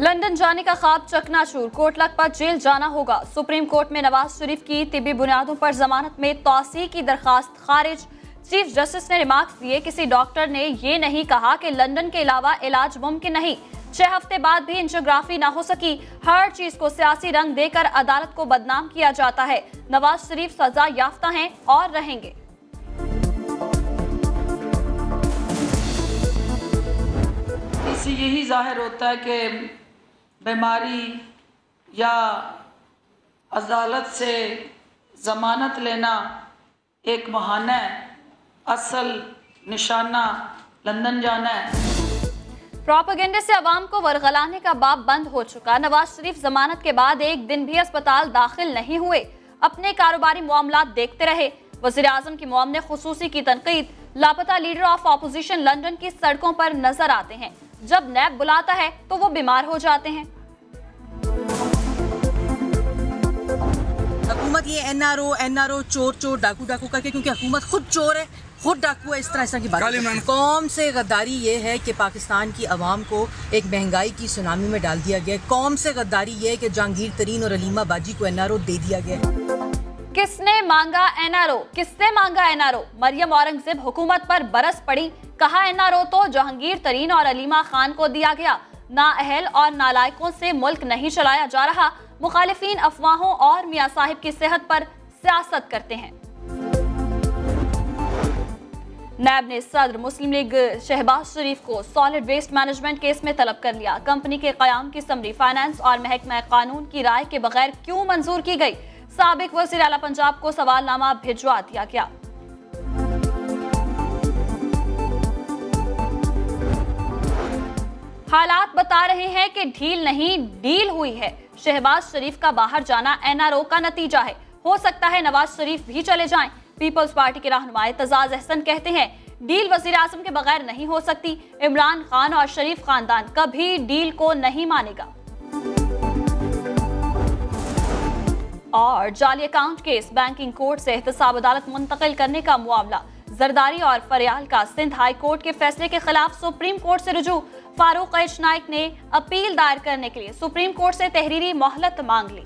London جانے کا خواب چکنا چور کوٹ لگ پر جیل جانا ہوگا۔ سپریم کورٹ میں نواز شریف کی طبی بنیادوں پر ضمانت میں توسیع کی درخواست خارج۔ چیف جسٹس نے ریمارکس دیے، کسی ڈاکٹر نے یہ نہیں کہا کہ لندن کے علاوہ علاج ممکن نہیں۔ چھ ہفتے بعد بھی انجوگرافی نہ ہو سکی۔ ہر چیز کو سیاسی رنگ دے کر عدالت کو بدنام کیا جاتا ہے۔ نواز شریف سزا یافتہ ہیں اور رہیں گے۔ یہی ظاہر ہوتا ہے کہ بیماری یا عدالت سے ضمانت لینا ایک بہانہ ہے، اصل نشانہ لندن جانا ہے۔ پروپیگنڈے سے عوام کو ورغلانے کا باب بند ہو چکا۔ نواز شریف ضمانت کے بعد ایک دن بھی اسپتال داخل نہیں ہوئے۔ اپنے کاروباری معاملات دیکھتے رہے۔ وزیر اعظم کی معاملے خصوصی کی تنقید۔ لاپتہ لیڈر آف اپوزیشن لندن کی سڑکوں پر نظر آتے ہیں۔ جب نیب بلاتا ہے تو وہ بیمار ہو جاتے ہیں۔ یہ N R O N R O چور چور ڈاکو ڈاکو کر کے کیونکہ حکومت خود چور ہے خود ڈاکو ہے اس طرح اس طرح کی بات قوم سے غداری یہ ہے کہ پاکستان کی عوام کو ایک مہنگائی کی سونامی میں ڈال دیا گیا ہے۔ قوم سے غداری یہ ہے کہ جہانگیر ترین اور علیمہ باجی کو این آر او دے دیا گیا ہے۔ کس نے مانگا این آر او کس نے مانگا N R O Maryam Aurangzeb حکومت پر برس پڑی۔ کہا این آر او تو جہانگیر ترین اور علیمہ خان کو دیا گیا۔ نااہل اور نالائکوں سے ملک نہیں چلایا جا رہا۔ مخالفین افواہوں اور میاں صاحب کی صحت پر سیاست کرتے ہیں۔ نیب نے صدر مسلم لیگ شہباز شریف کو سالڈ ویسٹ مینجمنٹ کیس میں طلب کر لیا۔ کمپنی کے قیام کی سمری فائنانس اور محکمہ قانون کی رائے کے بغیر کیوں منظور کی گئی؟ سابق وزیر اعلیٰ پنجاب کو سوال نامہ بھجوا دیا گیا۔ حالات بتا رہے ہیں کہ ڈھیل نہیں، ڈیل ہوئی ہے۔ شہباز شریف کا باہر جانا این آر او کا نتیجہ ہے۔ ہو سکتا ہے نواز شریف بھی چلے جائیں۔ پیپلز پارٹی کے رہنما اعتزاز احسن کہتے ہیں، ڈیل وزیر اعظم کے بغیر نہیں ہو سکتی۔ عمران خان اور شریف خاندان کبھی ڈیل کو نہیں مانے گا۔ اور جعلی اکاؤنٹ کیس، بینکنگ کورٹ سے احتساب عدالت منتقل کرنے کا معاملہ۔ زرداری اور فریال کا سندھ ہائی کورٹ کے فیصلے کے خلاف سپریم کورٹ سے رجوع۔ فاروق ایچ نائک نے اپیل دائر کرنے کے لیے سپریم کورٹ سے تحریری مہلت مانگ لی۔